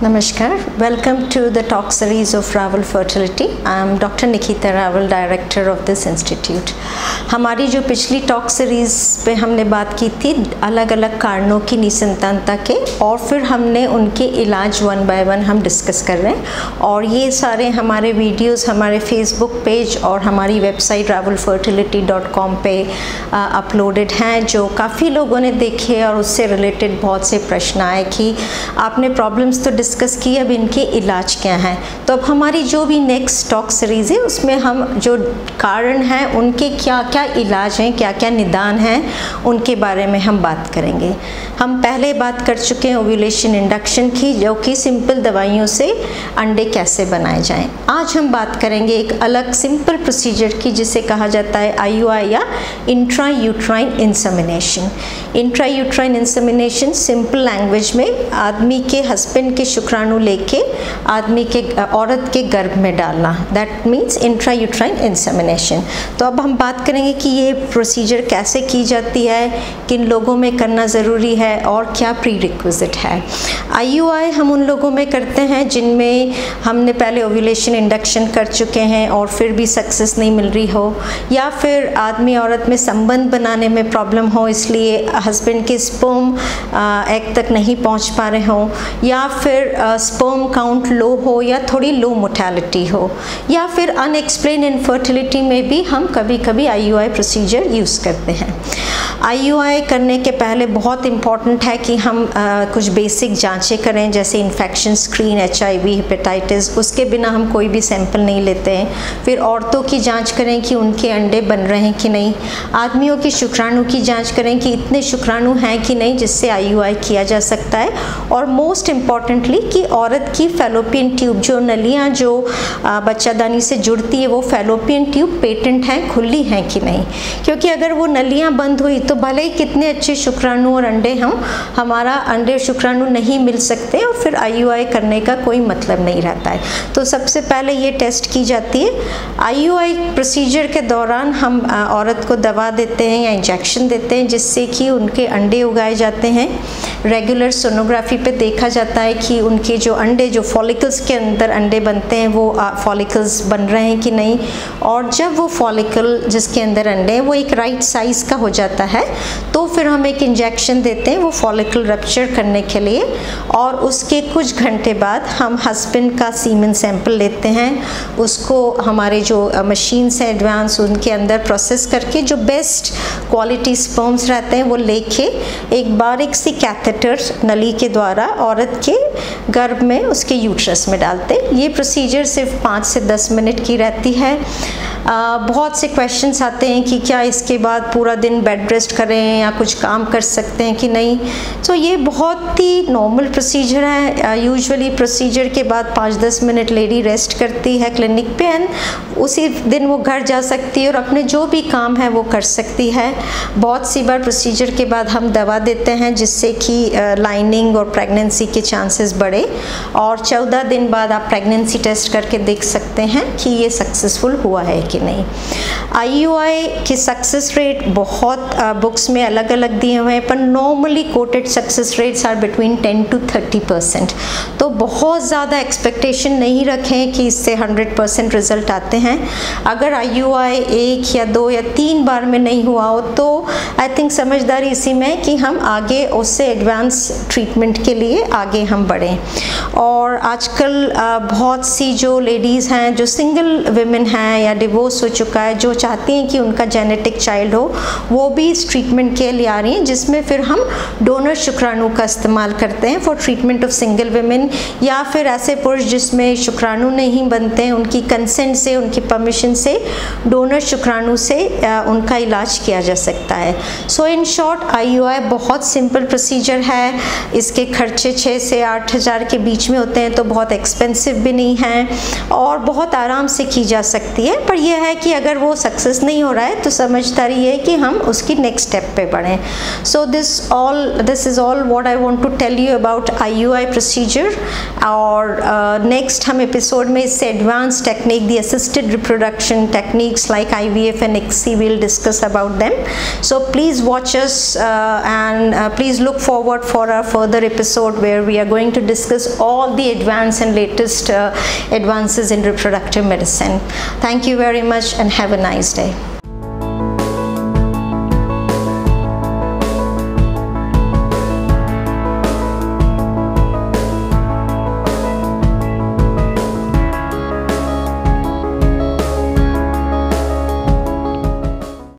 Namaskar. Welcome to the talk series of Raval Fertility. I am Dr. Nikita Raval, Director of this institute. हमारी जो पिछली talk series पे हमने बात की थी अलग अलग कारणों की निसंतानता के और फिर हमने उनके इलाज वन बाय वन हम डिस्कस कर रहे हैं और ये सारे हमारे वीडियोस हमारे फेसबुक पेज और हमारी website Rawal fertility dot com पर अपलोडेड हैं जो काफ़ी लोगों ने देखे और उससे रिलेटेड बहुत से प्रश्न आए कि आपने प्रॉब्लम्स तो डिस्कस की अब इनके इलाज क्या हैं। तो अब हमारी जो भी नेक्स्ट टॉक सीरीज़ है, उसमें हम जो कारण हैं, उनके क्या क्या इलाज हैं, क्या क्या निदान हैं, उनके बारे में हम बात करेंगे। हम पहले बात कर चुके हैं ओव्यूलेशन इंडक्शन की, जो कि सिंपल दवाइयों से अंडे कैसे बनाए जाएँ। आज हम बात करेंगे एक अलग सिंपल प्रोसीजर की, जिसे कहा जाता है आईयूआई या intra uterine insemination intra uterine insemination simple language में आदमी के हस्बैंड के शुक्राणु लेके आदमी के, औरत के गर्भ में डालना। That means intra uterine insemination तो अब हम बात करेंगे कि ये प्रोसीजर कैसे की जाती है, किन लोगों में करना ज़रूरी है और क्या प्री रिक्विजिट है आईयूआई हम उन लोगों में करते हैं जिनमें हमने पहले ओव्यूलेशन इंडक्शन कर चुके हैं और फिर भी सक्सेस नहीं मिल रही हो। या फिर आदमी औरत में संबंध बनाने में प्रॉब्लम हो, इसलिए हस्बैंड के स्पोम एग तक नहीं पहुँच पा रहे हों। या फिर स्पोम काउंट लो हो या थोड़ी लो मोटेलिटी हो या फिर अनएक्सप्लेन इनफर्टिलिटी में भी हम कभी कभी आई प्रोसीजर यूज़ करते हैं। आईयूआई करने के पहले बहुत इंपॉर्टेंट है कि हम आ, कुछ बेसिक जांचें करें जैसे infection screen H I V hepatitis उसके बिना हम कोई भी सैंपल नहीं लेते हैं। फिर औरतों की जाँच करें कि उनके अंडे बन रहे हैं कि नहीं। आदमियों की शुक्राणु की जाँच करें कि इतने शुक्राणु हैं कि नहीं जिससे आईयूआई किया जा सकता है। और मोस्ट इम्पॉर्टेंटली कि औरत की फेलोपियन ट्यूब जो नलियाँ जो बच्चादानी से जुड़ती है, वो फेलोपियन ट्यूब पेटेंट हैं, खुली हैं कि नहीं? क्योंकि अगर वो नलियाँ बंद हुई तो भले ही कितने अच्छे शुक्राणु और अंडे हम, हमारा अंडे शुक्राणु नहीं मिल सकते और फिर आईयूआई करने का कोई मतलब नहीं रहता है। तो सबसे पहले ये टेस्ट की जाती है। आईयूआई प्रोसीजर के दौरान हम औरत को दवा देते हैं या इंजेक्शन देते हैं, जिससे कि उनके अंडे उगाए जाते हैं। रेगुलर सोनोग्राफी पे देखा जाता है कि उनके जो अंडे, जो फॉलिकल्स के अंदर अंडे बनते हैं, वो फॉलिकल्स बन रहे हैं कि नहीं? और जब वो फॉलिकल जिसके अंदर अंडे हैं, वो एक राइट साइज़ का हो जाता है तो फिर हम एक इंजेक्शन देते हैं वो फॉलिकल रप्चर करने के लिए और उसके कुछ घंटे बाद हम हस्बैंड का सीमन सैंपल लेते हैं। उसको हमारे जो मशीन्स हैं एडवांस उनके अंदर प्रोसेस करके जो बेस्ट क्वालिटी स्पर्म्स रहते हैं, वो लेके एक बारीक सी कैथेटर नली के द्वारा औरत के गर्भ में उसके यूट्रस में डालते ये प्रोसीजर सिर्फ़ पाँच से दस मिनट की रहती है। बहुत से क्वेश्चंस आते हैं कि क्या इसके बाद पूरा दिन बेड रेस्ट करें या कुछ काम कर सकते हैं कि नहीं। तो ये बहुत ही नॉर्मल प्रोसीजर है। यूजुअली प्रोसीजर के बाद पाँच दस मिनट लेडी रेस्ट करती है क्लिनिक पे एंड उसी दिन वो घर जा सकती है और अपने जो भी काम है वो कर सकती है। बहुत सी बार प्रोसीजर के बाद हम दवा देते हैं जिससे कि लाइनिंग और प्रेगनेंसी के चांसेस बढ़े और चौदह दिन बाद आप प्रेगनेंसी टेस्ट करके देख सकते हैं कि ये सक्सेसफुल हुआ है। कि नहीं। आई की सक्सेस रेट बहुत बुक्स में अलग अलग दिए हुए हैं, पर normally quoted success rates are between 10 to 30 percent तो बहुत ज़्यादा एक्सपेक्टेशन नहीं रखें कि इससे 100 परसेंट रिज़ल्ट आते हैं। अगर आईयूआई एक या दो या तीन बार में नहीं हुआ हो तो आई थिंक समझदारी इसी में कि हम आगे उससे एडवांस ट्रीटमेंट के लिए आगे हम बढ़ें। और आजकल बहुत सी जो लेडीज़ हैं, जो सिंगल वेमेन हैं या डिवोर्स हो चुका है, जो चाहती हैं कि उनका जेनेटिक चाइल्ड हो, वो भी इस ट्रीटमेंट के लिए आ रही हैं, जिसमें फिर हम डोनर शुक्राणु का इस्तेमाल करते हैं for treatment of single women या फिर ऐसे पुरुष जिसमें शुक्राणु नहीं बनते हैं, उनकी कंसेंट से, उनकी परमिशन से डोनर शुक्राणु से उनका इलाज किया जा सकता है। सो इन शॉर्ट आई बहुत सिंपल प्रोसीजर है। इसके खर्चे छः से आठ हज़ार के बीच में होते हैं तो बहुत एक्सपेंसिव भी नहीं है, और बहुत आराम से की जा सकती है, पर ये है कि अगर वो सक्सेस नहीं हो रहा है तो समझदारी है कि हम उसकी नेक्स्ट स्टेप पे बढ़ें। So this all this is all what I want to tell you about IUI procedure और नेक्स्ट हम एपिसोड में इससे advance technique the assisted reproduction techniques like IVF and ICSI will discuss about them so please watch us and please look forward for our further episode where we are going to discuss all the advanced and latest uh, advances in reproductive medicine. Thank you very much and have a nice day.